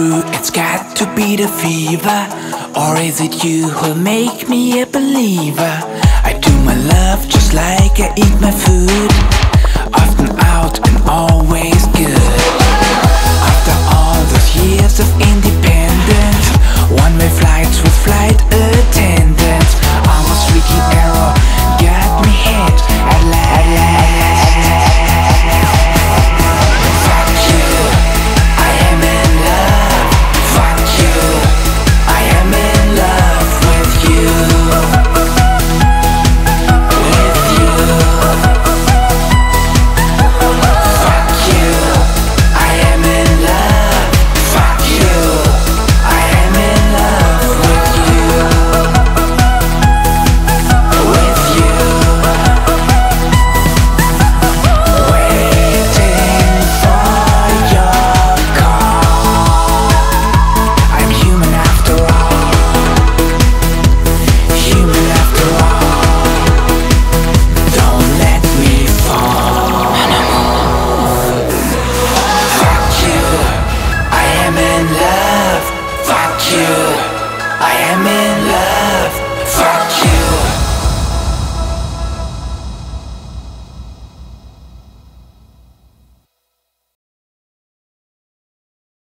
true, it's got to be the fever. Or is it you who make me a believer? I do my love just like I eat my food. Often out and always good you. I am